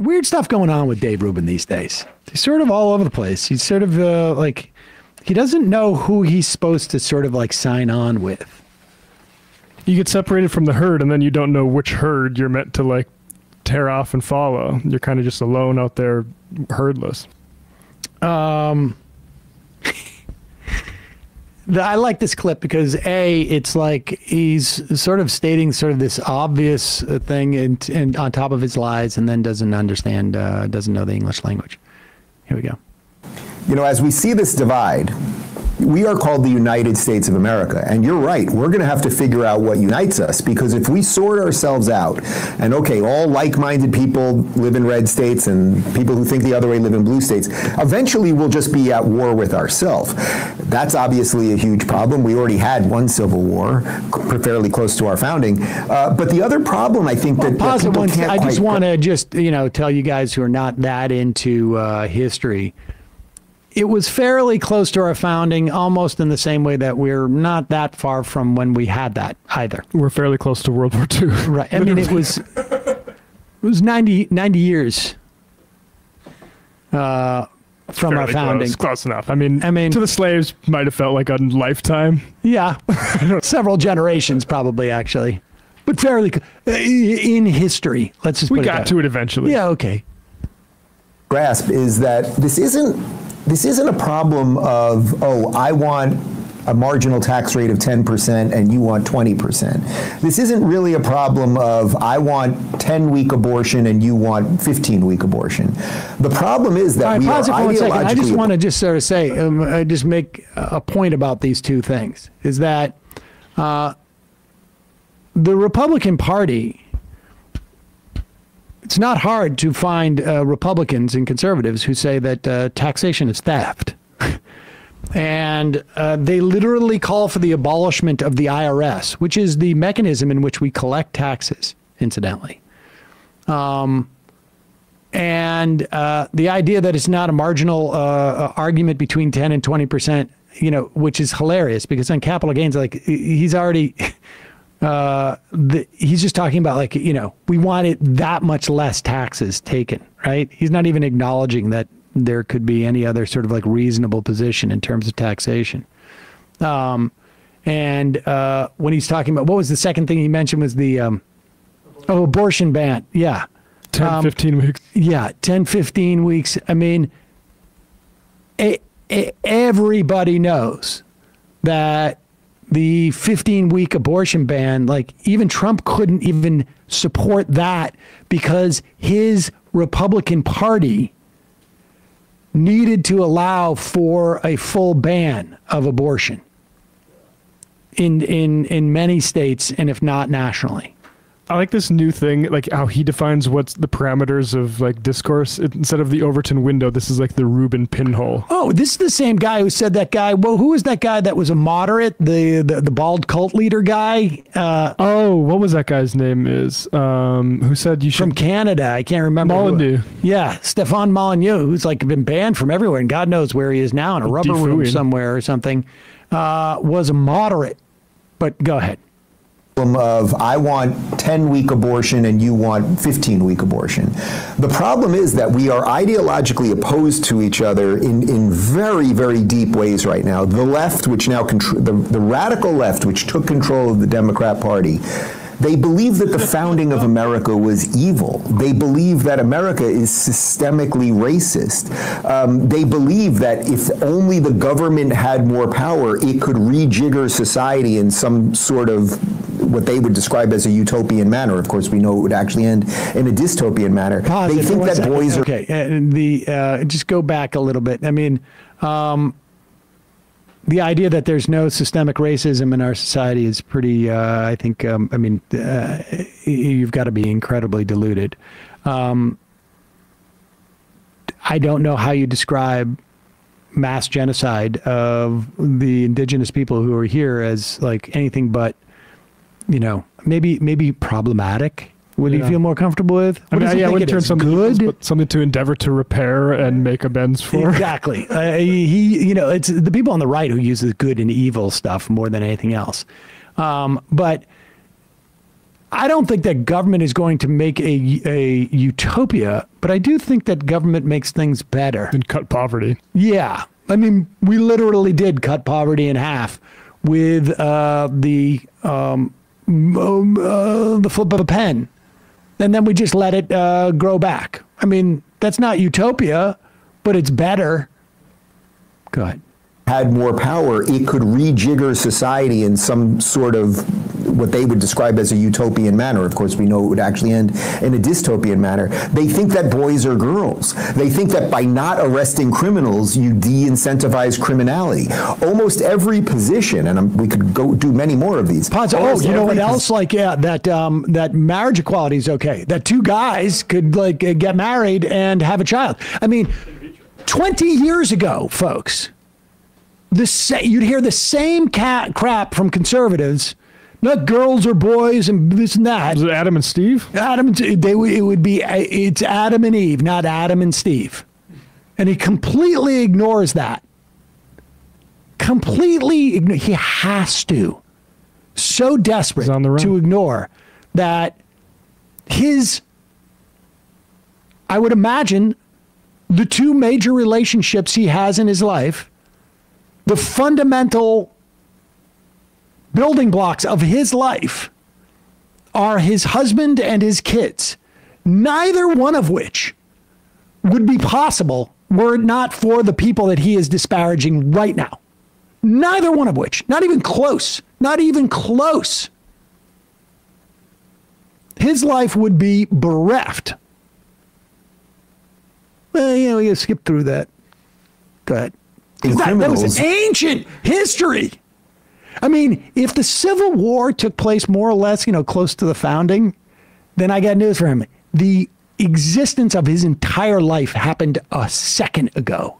weird stuff going on with Dave Rubin these days. He's sort of all over the place. He's sort of uh, like he doesn't know who he's supposed to sort of like sign on with. You get separated from the herd, and then you don't know which herd you're meant to like tear off and follow. You're kind of just alone out there, herdless. Um, I like this clip because a, it's like he's sort of stating sort of this obvious uh, thing, and, and on top of his lies, and then doesn't understand, uh, doesn't know the English language. Here we go. You know, as we see this divide, we are called the United States of America. And you're right, we're going to have to figure out what unites us because if we sort ourselves out, and okay, all like minded people live in red states and people who think the other way live in blue states, eventually we'll just be at war with ourselves. That's obviously a huge problem. We already had one civil war fairly close to our founding. Uh, but the other problem I think well, that, that people can't I just want to just, you know, tell you guys who are not that into uh, history it was fairly close to our founding, almost in the same way that we're not that far from when we had that either. We're fairly close to World War II. Right. I mean, it was it was 90, 90 years uh, from fairly our founding. Close, close, enough. I mean, I mean, to the slaves might have felt like a lifetime. Yeah, several generations probably actually, but fairly uh, in history. Let's just we got to it eventually. Yeah. Okay. Grasp is that this isn't this isn't a problem of, oh, I want a marginal tax rate of 10% and you want 20%. This isn't really a problem of I want 10 week abortion and you want 15 week abortion. The problem is that right, we pause are I just want to just sort of say, um, I just make a point about these two things is that uh, the Republican Party it's not hard to find uh, Republicans and conservatives who say that uh, taxation is theft. and uh, they literally call for the abolishment of the IRS, which is the mechanism in which we collect taxes, incidentally. Um, and uh, the idea that it's not a marginal uh, uh, argument between 10 and 20 percent, you know, which is hilarious because on capital gains, like he's already uh, the, he's just talking about like you know we wanted that much less taxes taken, right? He's not even acknowledging that there could be any other sort of like reasonable position in terms of taxation. Um, and uh, when he's talking about what was the second thing he mentioned was the um, oh abortion ban, yeah, 10, um, 15 weeks, yeah, 10, 15 weeks. I mean, a, a, everybody knows that the 15 week abortion ban, like even Trump couldn't even support that because his Republican Party needed to allow for a full ban of abortion in in in many states and if not nationally. I like this new thing, like how he defines what's the parameters of like discourse instead of the Overton window. This is like the Rubin pinhole. Oh, this is the same guy who said that guy. Well, who was that guy that was a moderate, the the, the bald cult leader guy? Uh, oh, what was that guy's name? Is um, who said you should from Canada? I can't remember. Molyneux. Who, yeah, Stefan Molyneux, who's like been banned from everywhere, and God knows where he is now in a rubber room somewhere or something. Uh, was a moderate, but go ahead of I want 10 week abortion and you want 15 week abortion. The problem is that we are ideologically opposed to each other in, in very, very deep ways right now. The left, which now control, the, the radical left, which took control of the Democrat Party, they believe that the founding of America was evil. They believe that America is systemically racist. Um, they believe that if only the government had more power, it could rejigger society in some sort of what they would describe as a utopian manner. Of course, we know it would actually end in a dystopian manner. Pause they think that boys are okay. And the uh, just go back a little bit. I mean. Um, the idea that there's no systemic racism in our society is pretty, uh, I think, um, I mean, uh, you've got to be incredibly deluded. Um, I don't know how you describe mass genocide of the indigenous people who are here as like anything but, you know, maybe maybe problematic would yeah. you feel more comfortable with? I mean, yeah, I would turn something good, something to endeavor to repair and make amends for. Exactly. uh, he, you know, it's the people on the right who use the good and evil stuff more than anything else. Um, but I don't think that government is going to make a, a utopia, but I do think that government makes things better. And cut poverty. Yeah. I mean, we literally did cut poverty in half with uh, the um, uh, the flip of a pen, and then we just let it uh, grow back. I mean, that's not utopia, but it's better. Go ahead had more power, it could rejigger society in some sort of what they would describe as a utopian manner. Of course, we know it would actually end in a dystopian manner. They think that boys are girls. They think that by not arresting criminals, you de-incentivize criminality. Almost every position, and I'm, we could go do many more of these. Ponce, oh, you know what else? Like, yeah, that um, that marriage equality is okay. That two guys could like get married and have a child. I mean, 20 years ago, folks the sa- you'd hear the same cat crap from conservatives, not girls or boys and this and that. Was it Adam and Steve? Adam and they it would be uh, it's Adam and Eve, not Adam and Steve, and he completely ignores that. Completely, he has to. So desperate to ignore that his. I would imagine the two major relationships he has in his life the fundamental building blocks of his life are his husband and his kids, neither one of which would be possible were it not for the people that he is disparaging right now. Neither one of which, not even close, not even close. His life would be bereft. Well, you know, you skip through that. Go ahead. That, that was ancient history. I mean, if the Civil War took place more or less, you know, close to the founding, then I got news for him. The existence of his entire life happened a second ago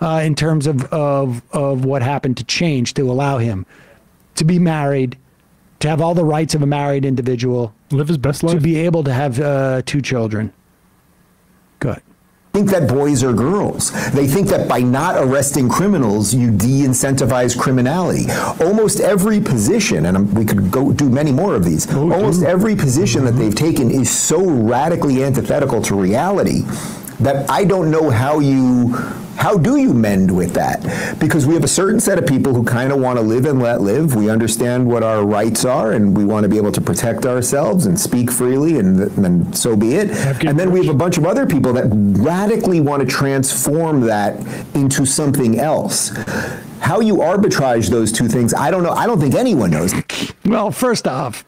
uh, in terms of, of, of what happened to change to allow him to be married, to have all the rights of a married individual, live his best life, to be able to have uh, two children. Good think that boys are girls. They think that by not arresting criminals, you de-incentivize criminality. Almost every position, and we could go do many more of these, oh, almost every position that they've taken is so radically antithetical to reality that I don't know how you how do you mend with that? Because we have a certain set of people who kind of want to live and let live. We understand what our rights are, and we want to be able to protect ourselves and speak freely, and, and so be it. And then we have a bunch of other people that radically want to transform that into something else. How you arbitrage those two things, I don't know. I don't think anyone knows. Well, first off,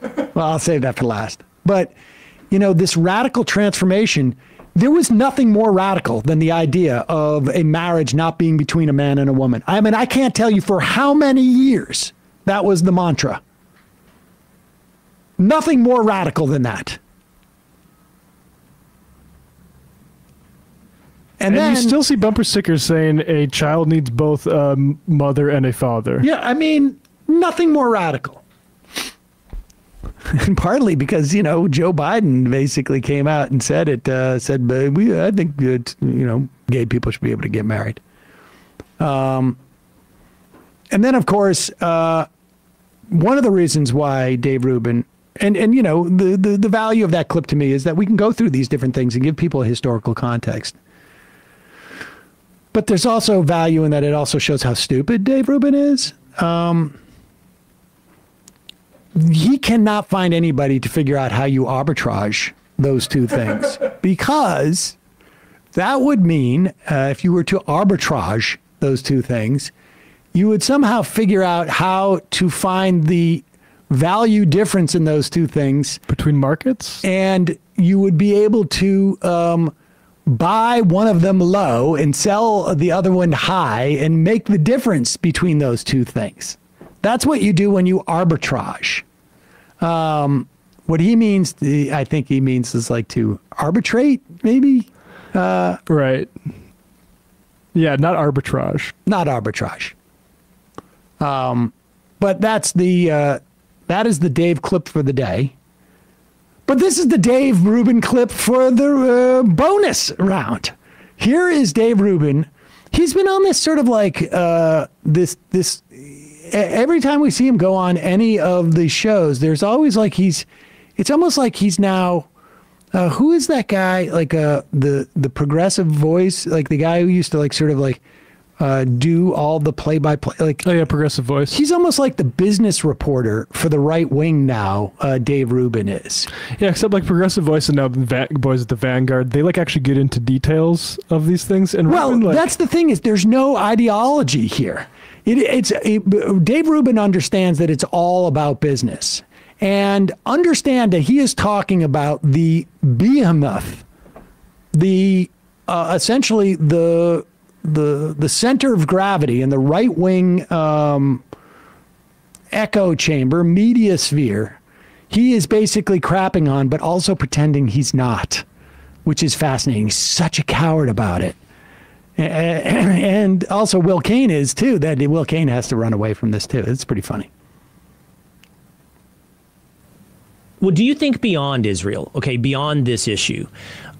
well, I'll save that for last. But, you know, this radical transformation there was nothing more radical than the idea of a marriage not being between a man and a woman. I mean, I can't tell you for how many years that was the mantra. Nothing more radical than that. And, and then, you still see bumper stickers saying a child needs both a mother and a father. Yeah, I mean, nothing more radical. And partly because you know Joe Biden basically came out and said it. Uh, said we, I think you know gay people should be able to get married. Um, and then of course, uh, one of the reasons why Dave Rubin and and you know the, the the value of that clip to me is that we can go through these different things and give people a historical context. But there's also value in that it also shows how stupid Dave Rubin is. Um, he cannot find anybody to figure out how you arbitrage those two things because that would mean uh, if you were to arbitrage those two things, you would somehow figure out how to find the value difference in those two things between markets, and you would be able to um, buy one of them low and sell the other one high and make the difference between those two things. That's what you do when you arbitrage. Um, what he means, I think he means is like to arbitrate, maybe. Uh, right. Yeah, not arbitrage. Not arbitrage. Um, but that's the uh, that is the Dave clip for the day. But this is the Dave Rubin clip for the uh, bonus round. Here is Dave Rubin. He's been on this sort of like uh, this this every time we see him go on any of the shows, there's always like he's. It's almost like he's now. Uh, who is that guy? Like uh, the the progressive voice, like the guy who used to like sort of like uh, do all the play by play. Like Oh yeah, progressive voice. he's almost like the business reporter for the right wing now. Uh, Dave Rubin is. Yeah, except like progressive voice and now the Va- boys at the Vanguard, they like actually get into details of these things. And Well, Rubin, like, that's the thing is there's no ideology here. It, it's it, Dave Rubin understands that it's all about business, and understand that he is talking about the behemoth, the uh, essentially the the the center of gravity in the right wing um, echo chamber media sphere. He is basically crapping on, but also pretending he's not, which is fascinating. He's such a coward about it. And also, Will Cain is too. That Will Cain has to run away from this too. It's pretty funny. Well, do you think beyond Israel, okay, beyond this issue?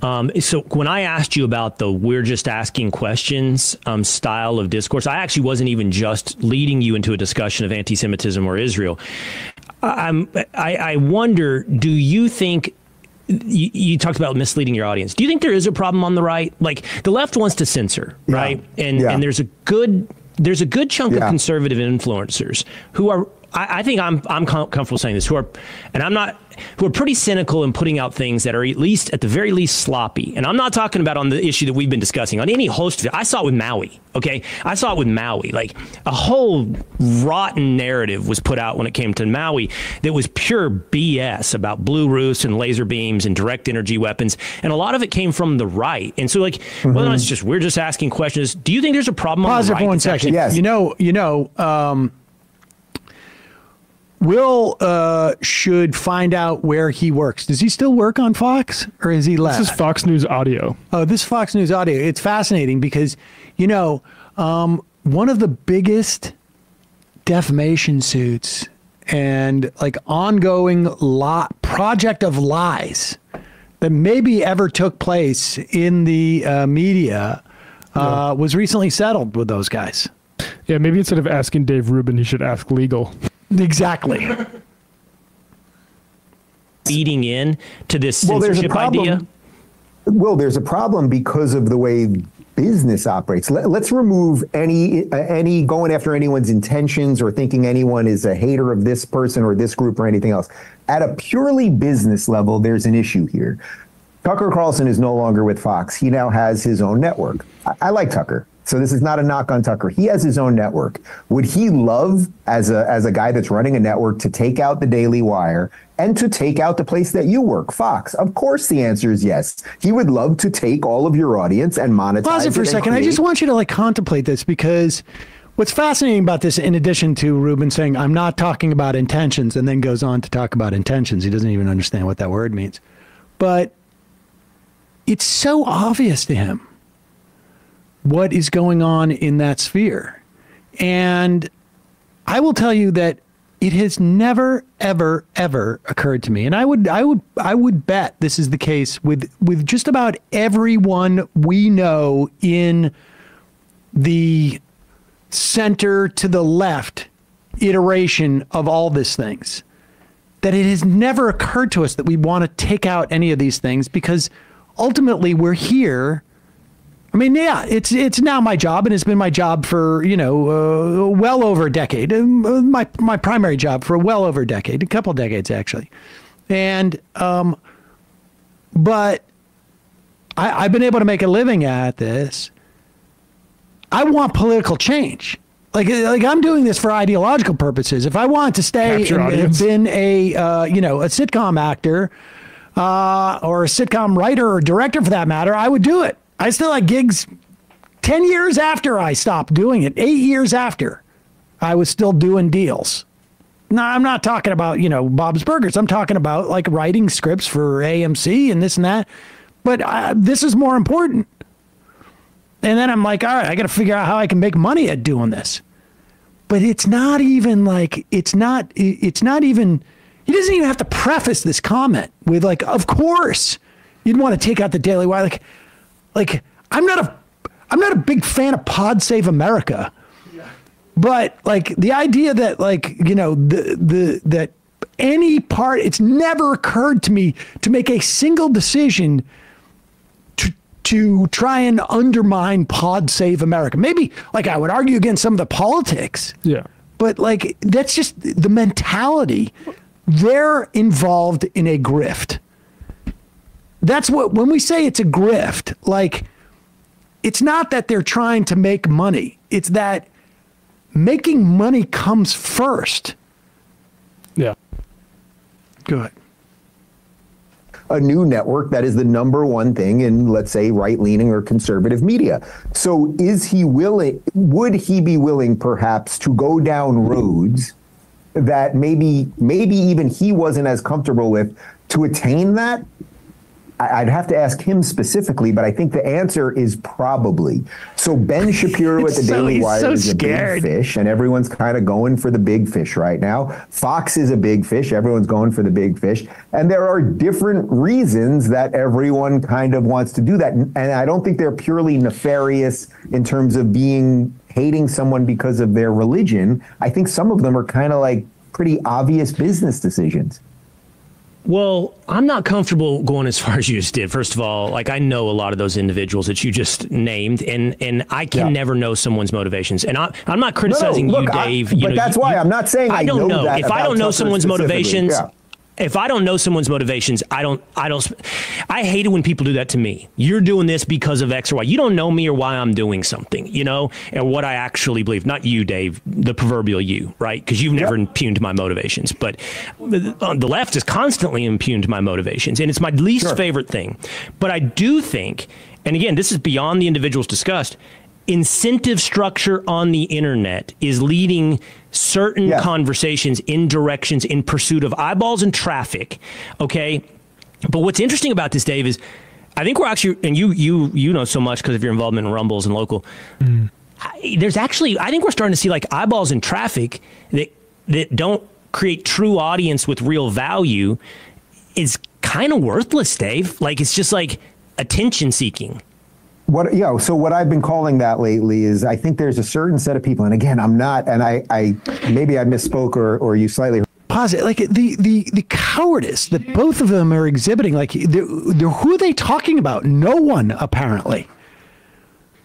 Um, so when I asked you about the "we're just asking questions" um, style of discourse, I actually wasn't even just leading you into a discussion of anti-Semitism or Israel. I- I'm, I, I wonder, do you think? You, you talked about misleading your audience. Do you think there is a problem on the right? Like the left wants to censor, right? And Yeah. and there's a good there's a good chunk of conservative influencers who are I, I think I'm I'm com- comfortable saying this who are and I'm not who are pretty cynical in putting out things that are at least at the very least sloppy. And I'm not talking about on the issue that we've been discussing on any host of it. I saw it with Maui. Okay, I saw it with Maui. Like a whole rotten narrative was put out when it came to Maui that was pure BS about blue roofs and laser beams and direct energy weapons, and a lot of it came from the right. And so, like, whether or not it's just we're just asking questions. Do you think there's a problem on Pause the right? for one that's actually- Yes. You know, you know, um, Will uh, should find out where he works. Does he still work on Fox, or is he left? this is Fox News audio. Oh, this Fox News audio. It's fascinating because, you know, um, one of the biggest defamation suits and like ongoing lot project of lies that maybe ever took place in the uh, media uh, was recently settled with those guys. Yeah, maybe instead of asking Dave Rubin, he should ask legal. Exactly. feeding in to this Well, there's a censorship problem. idea? Well, there's a problem because of the way business operates. Let, us remove any uh, any going after anyone's intentions or thinking anyone is a hater of this person or this group or anything else. At a purely business level, there's an issue here. Tucker Carlson is no longer with Fox. He now has his own network. I, I like Tucker. So this is not a knock on Tucker. He has his own network. Would he love, as a as a guy that's running a network, to take out the Daily Wire and to take out the place that you work, Fox? Of course, the answer is yes. He would love to take all of your audience and monetize. Pause it for a and second. I just want you to like contemplate this because what's fascinating about this, in addition to Rubin saying, I'm not talking about intentions, and then goes on to talk about intentions, he doesn't even understand what that word means. But it's so obvious to him what is going on in that sphere. And I will tell you that it has never, ever, ever occurred to me. And I would I would I would bet this is the case with with just about everyone we know in the center to the left iteration of all these things. That it has never occurred to us that we want to take out any of these things because ultimately we're here I mean, yeah, it's it's now my job, and it's been my job for you know uh, well over a decade. Um, uh, My my primary job for well over a decade, a couple decades actually, and um, but I, I've been able to make a living at this. I want political change. Like, like I'm doing this for ideological purposes. If I want to stay Capture and have audience. been a uh, you know a sitcom actor uh, or a sitcom writer or director for that matter, I would do it. I still had gigs 10 years after I stopped doing it, eight years after I was still doing deals. No, I'm not talking about, you know, Bob's Burgers. I'm talking about like writing scripts for AMC and this and that. But uh, this is more important. And then I'm like, all right, I got to figure out how I can make money at doing this. But it's not even like, it's not, it's not even, he doesn't even have to preface this comment with like, of course you'd want to take out the Daily Wire. Like, like I'm not a, I'm not a big fan of Pod Save America. But like the idea that like you know the the that any part it's never occurred to me to make a single decision to to try and undermine Pod Save America. Maybe like I would argue against some of the politics. Yeah. But like that's just the mentality. They're involved in a grift. That's what when we say it's a grift, like it's not that they're trying to make money. It's that making money comes first. Yeah. Go ahead. a new network that is the number one thing in, let's say, right leaning or conservative media. So, is he willing, would he be willing perhaps to go down roads that maybe, maybe even he wasn't as comfortable with to attain that? I'd have to ask him specifically, but I think the answer is probably. So Ben Shapiro at the So- Daily Wire so is a scared. big fish, and everyone's kind of going for the big fish right now. Fox is a big fish, everyone's going for the big fish, and there are different reasons that everyone kind of wants to do that, and I don't think they're purely nefarious in terms of being hating someone because of their religion. I think some of them are kind of like pretty obvious business decisions. Well, I'm not comfortable going as far as you just did. First of all, like I know a lot of those individuals that you just named, and and I can Yeah. never know someone's motivations. And I, I'm not criticizing look, you, I- Dave. but you know, that's you- why I'm not saying I don't know that If I don't know someone's motivations. Yeah. If I don't know someone's motivations, I don't, I don't, I hate it when people do that to me. You're doing this because of X or Y. You don't know me or why I'm doing something, you know, and what I actually believe. Not you, Dave, the proverbial you, right? Because you've never impugned my motivations. But the the left has constantly impugned my motivations, and it's my least Sure. favorite thing. But I do think, and again, this is beyond the individuals discussed. Incentive structure on the internet is leading certain Yeah. conversations in directions in pursuit of eyeballs and traffic. Okay. But what's interesting about this, Dave, is I think we're actually, and you you you know so much because of your involvement in Rumbles and local. Mm. I, there's actually, I think we're starting to see like eyeballs and traffic that that don't create true audience with real value is kind of worthless, Dave. Like it's just like attention seeking. What yeah, so what I've been calling that lately is I think there's a certain set of people, and again, I'm not, and I, I maybe I misspoke or, or you slightly Posit like the the the cowardice that both of them are exhibiting. Like, they're, they're, who are they talking about? No one apparently.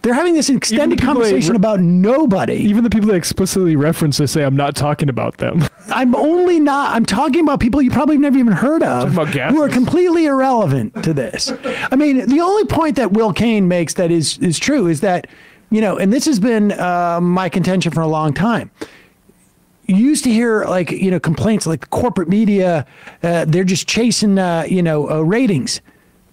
They're having this extended conversation re- about nobody. Even the people that explicitly reference this say I'm not talking about them. I'm only not. I'm talking about people you probably never even heard of, who are completely irrelevant to this. I mean, the only point that Will Cain makes that is is true is that you know, and this has been uh, my contention for a long time. You used to hear like you know complaints like corporate media, uh, they're just chasing uh, you know uh, ratings.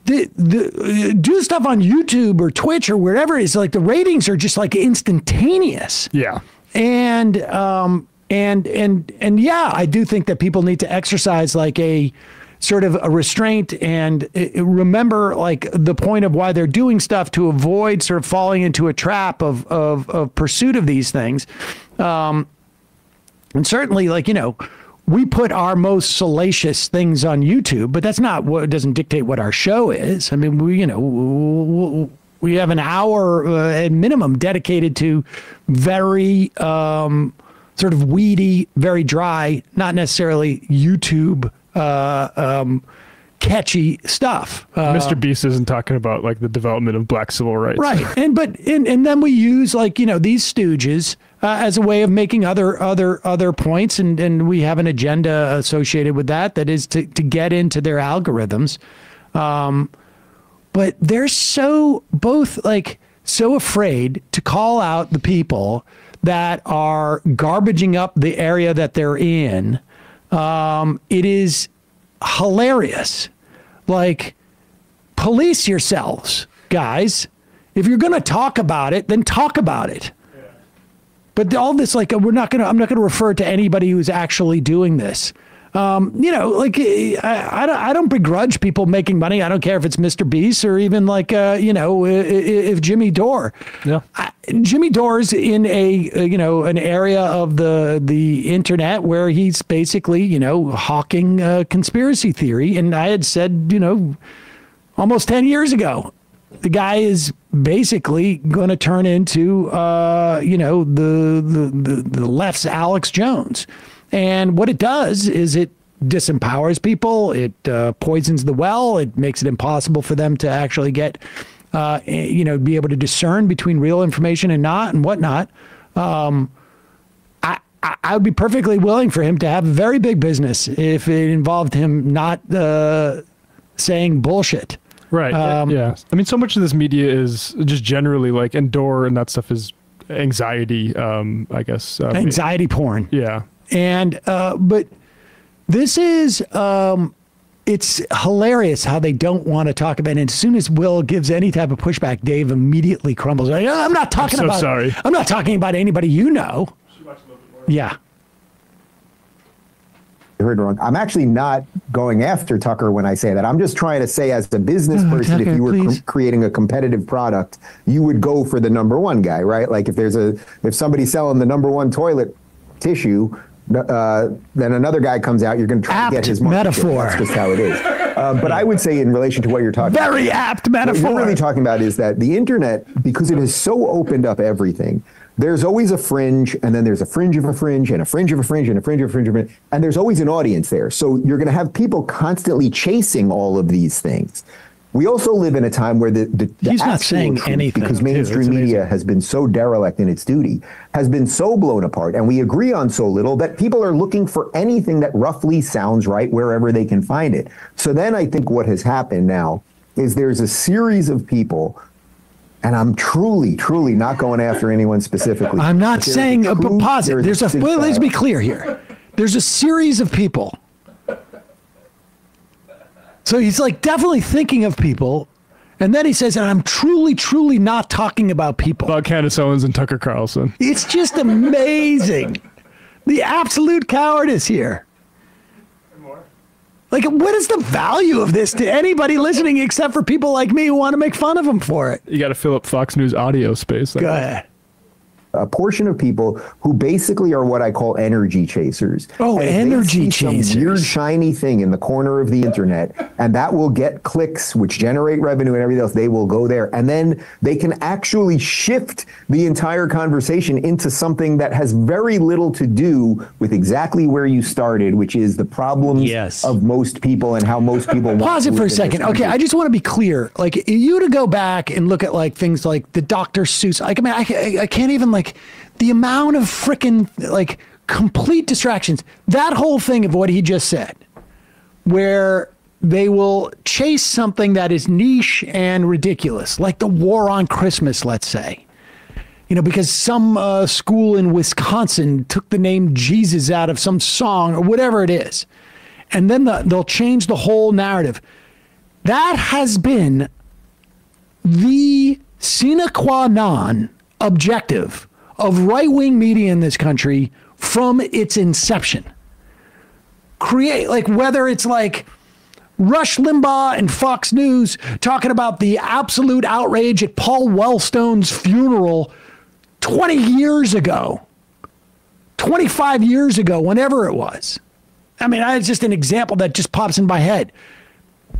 The, the uh, do stuff on YouTube or Twitch or wherever it is like the ratings are just like instantaneous yeah. and um and and and yeah i do think that people need to exercise like a sort of a restraint and uh, remember like the point of why they're doing stuff to avoid sort of falling into a trap of of, of pursuit of these things um and certainly like you know we put our most salacious things on YouTube, but that's not what doesn't dictate what our show is. I mean, we, you know, we have an hour uh, at minimum dedicated to very um, sort of weedy, very dry, not necessarily YouTube uh, um, catchy stuff. Uh, Mr. Beast isn't talking about like the development of black civil rights. right and but and, and then we use like you know these stooges uh, as a way of making other other other points and and we have an agenda associated with that that is to to get into their algorithms um but they're so both like so afraid to call out the people that are garbaging up the area that they're in um it is hilarious like police yourselves, guys. If you're going to talk about it, then talk about it. But all this, like, we're not going to, I'm not going to refer to anybody who's actually doing this. Um, you know, like, I, I, don't, I don't begrudge people making money. I don't care if it's Mr. Beast or even like, uh, you know, if Jimmy Dore. Yeah. I, Jimmy Dore's in a, uh, you know, an area of the, the internet where he's basically, you know, hawking uh, conspiracy theory. And I had said, you know, almost 10 years ago. The guy is basically going to turn into, uh, you know, the, the, the, left's Alex Jones. And what it does is it disempowers people, it uh, poisons the well, it makes it impossible for them to actually get, uh, you know, be able to discern between real information and not and whatnot. Um, I, I would be perfectly willing for him to have a very big business if it involved him not uh, saying bullshit. Right. Um, yeah. I mean, so much of this media is just generally like Endor and that stuff is anxiety. Um, I guess um, Anxiety porn. Yeah. And uh, but this is um, it's hilarious how they don't want to talk about it. And as soon as Will gives any type of pushback, Dave immediately crumbles. Like, "Oh, I'm not talking I'm so about. sorry. I'm not talking about anybody you know. Yeah. You heard wrong. I'm actually not going after Tucker when I say that. I'm just trying to say, as a business Oh, person, Tucker, if you were cr- creating a competitive product, you would go for the number one guy, right? Like if there's a if somebody's selling the number one toilet tissue, uh, then another guy comes out, you're going to try to get his market metaphor. That's just how it is. Uh, but I would say, in relation to what you're talking, Very apt metaphor. what you're really talking about is that the internet, because it has so opened up everything, there's always a fringe, and then there's a fringe of a fringe, and a fringe of a fringe, and a fringe of a fringe of a fringe, and there's always an audience there. So you're going to have people constantly chasing all of these things. We also live in a time where the, the, the He's not saying anything, because mainstream media has been so derelict in its duty, has been so blown apart, and we agree on so little that people are looking for anything that roughly sounds right wherever they can find it. So then I think what has happened now is there's a series of people, and I'm truly, truly not going after anyone specifically. I'm not saying a truth, posit. There's a well, let's be clear here. There's a series of people. So he's like definitely thinking of people, and then he says, "And I'm truly, truly not talking about people." About Candace Owens and Tucker Carlson. It's just amazing. the absolute cowardice here. Like, what is the value of this to anybody listening except for people like me who want to make fun of him for it? You got to fill up Fox News audio space. Go ahead. A portion of people who basically are what I call energy chasers. Oh, And energy see some chasers. weird shiny thing in the corner of the internet, and that will get clicks, which generate revenue and everything else. They will go there, and then they can actually shift the entire conversation into something that has very little to do with exactly where you started, which is the problems Yes. of most people and how most people. want Pause it for a second. Okay. I just want to be clear. Like you to go back and look at like things like the Dr. Seuss. Like I mean, I, I, I can't even like the amount of freaking like complete distractions. That whole thing of what he just said, where they will chase something that is niche and ridiculous, like the war on Christmas, let's say. You know, because some uh, school in Wisconsin took the name Jesus out of some song or whatever it is. And then the, they'll change the whole narrative. That has been the sine qua non objective of right wing media in this country from its inception. Create, like, whether it's like, Rush Limbaugh and Fox News talking about the absolute outrage at Paul Wellstone's funeral 20 years ago, 25 years ago, whenever it was. I mean, it's just an example that just pops in my head.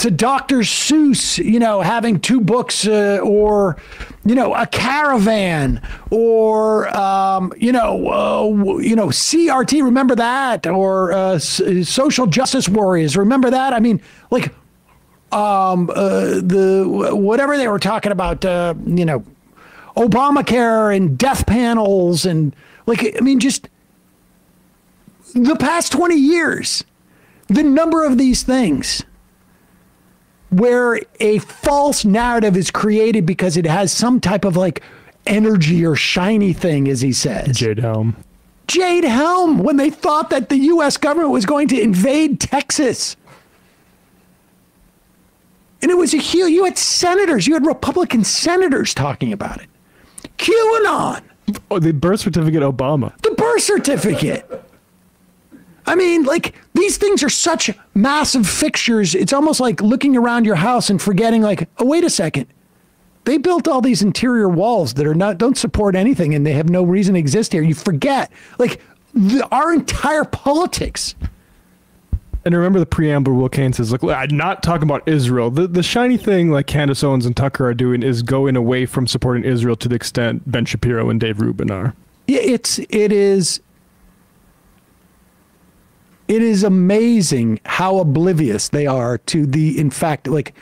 To Dr. Seuss, you know, having two books uh, or, you know, a caravan or, um, you know, uh, you know, CRT, remember that? Or uh, social justice warriors, remember that? I mean, like, um, uh, the whatever they were talking about, uh, you know, Obamacare and death panels and like, I mean, just the past 20 years, the number of these things where a false narrative is created because it has some type of like energy or shiny thing, as he says. Jade Helm. Jade Helm, when they thought that the U.S. government was going to invade Texas. And it was a huge, you had senators, you had Republican senators talking about it. QAnon, Oh, the birth certificate Obama. the birth certificate. I mean, like these things are such massive fixtures. It's almost like looking around your house and forgetting, like, oh, wait a second. They built all these interior walls that are not don't support anything, and they have no reason to exist here. You forget, like, the, our entire politics And remember the preamble Will Cain says, look, I'm not talking about Israel. The the shiny thing like Candace Owens and Tucker are doing is going away from supporting Israel to the extent Ben Shapiro and Dave Rubin are. Yeah, It's it is it is amazing how oblivious they are to the in fact like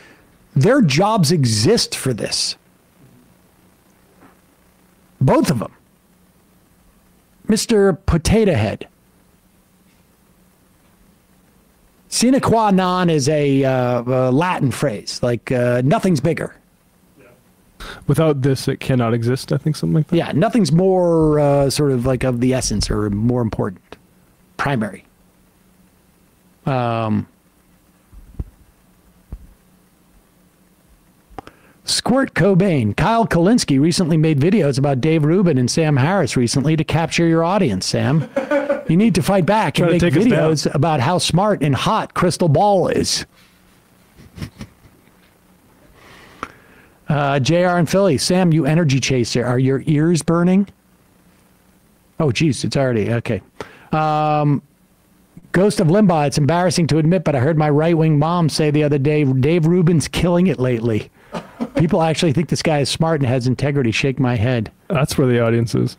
their jobs exist for this. Both of them. Mr. Potato Head. Sine qua non is a, uh, a Latin phrase, like uh, nothing's bigger. Without this, it cannot exist. I think something like that. Yeah, nothing's more uh, sort of like of the essence or more important, primary. Um, Squirt Cobain. Kyle Kulinski recently made videos about Dave Rubin and Sam Harris recently to capture your audience, Sam. You need to fight back and make to take us down. videos about how smart and hot Krystal Ball is. Uh, JR and Philly. Sam, you energy chaser. Are your ears burning? Oh, geez, it's already okay. Um, Ghost of Limbaugh. It's embarrassing to admit, but I heard my right wing mom say the other day Dave Rubin's killing it lately. People actually think this guy is smart and has integrity. Shake my head. That's where the audience is.